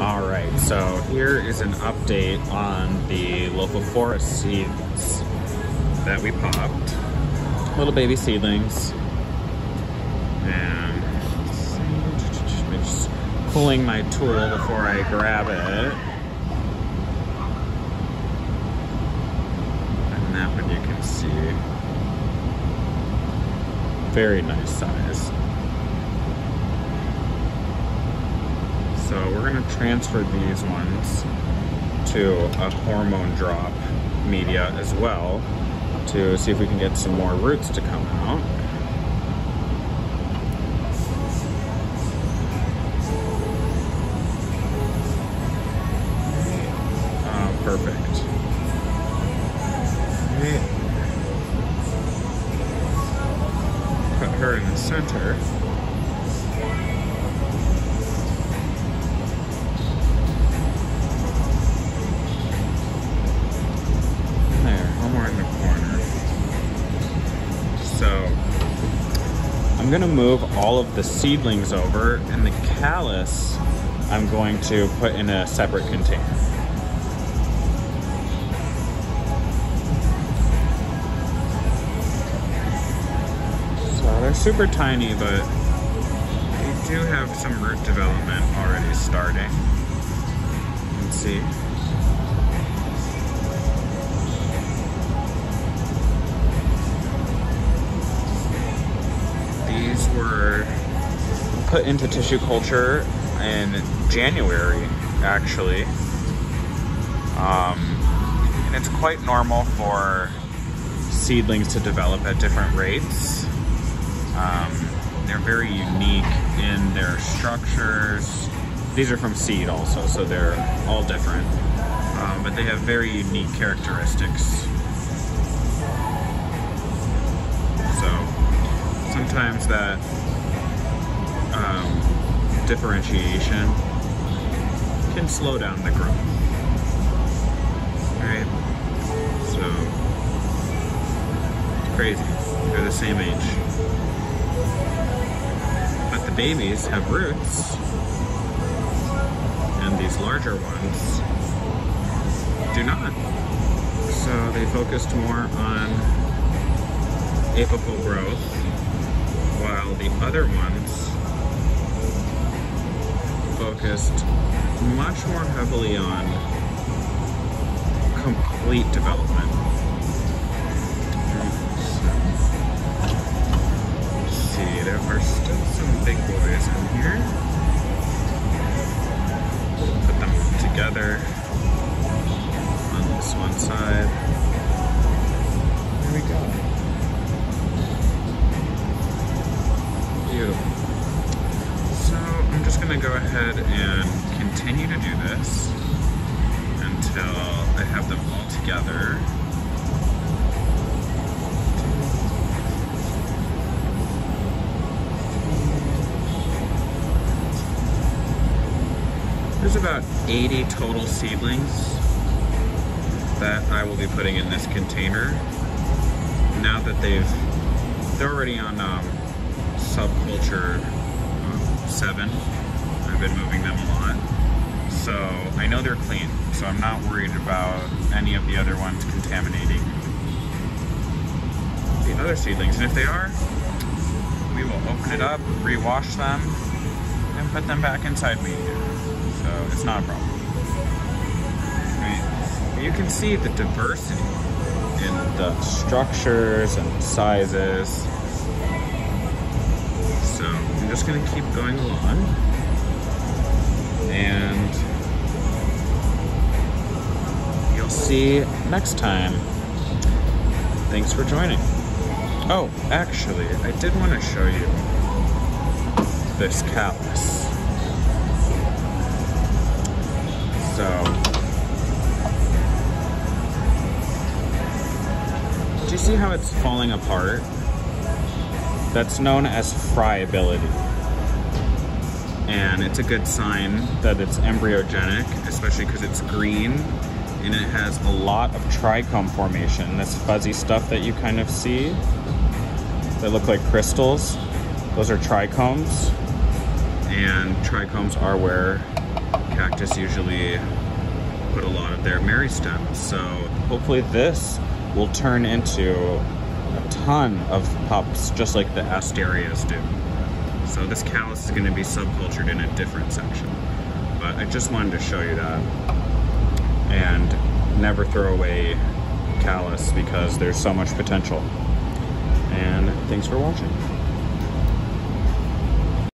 All right, so here is an update on the Lophophora seeds that we popped. Little baby seedlings. And just pulling my tool before I grab it. And that one you can see. Very nice size. So we're gonna transfer these ones to a hormone drop media as well to see if we can get some more roots to come out. Uh, perfect. Put her in the center. Gonna move all of the seedlings over and the callus I'm going to put in a separate container. So they're super tiny, but they do have some root development already starting. Can see. Put into tissue culture in January, actually. Um, and it's quite normal for seedlings to develop at different rates. Um, they're very unique in their structures. These are from seed also, so they're all different. Um, but they have very unique characteristics. So sometimes that um, differentiation can slow down the growth. Right? So it's crazy. They're the same age. But the babies have roots, and these larger ones do not. So they focused more on apical growth, while the other ones focused much more heavily on complete development. See, there are still some big boys in here. Put them together on this one side. Ahead and continue to do this until I have them all together. There's about 80 total seedlings that I will be putting in this container. Now that they've, they're already on um, subculture um, seven. I've been moving them a lot. So I know they're clean, so I'm not worried about any of the other ones contaminating the other seedlings. And if they are, we will open it up, rewash them, and put them back inside me. So it's not a problem. You can see the diversity in the structures and sizes. So I'm just gonna keep going along. And you'll see next time. Thanks for joining. Oh, actually, I did want to show you this callus. So, do you see how it's falling apart? That's known as friability. And it's a good sign that it's embryogenic, especially because it's green and it has a lot of trichome formation. This fuzzy stuff that you kind of see that look like crystals, those are trichomes. And trichomes are where cactus usually put a lot of their meristems. So hopefully this will turn into a ton of pups just like the asterias do. So this callus is gonna be subcultured in a different section. But I just wanted to show you that. And never throw away callus because there's so much potential. And thanks for watching.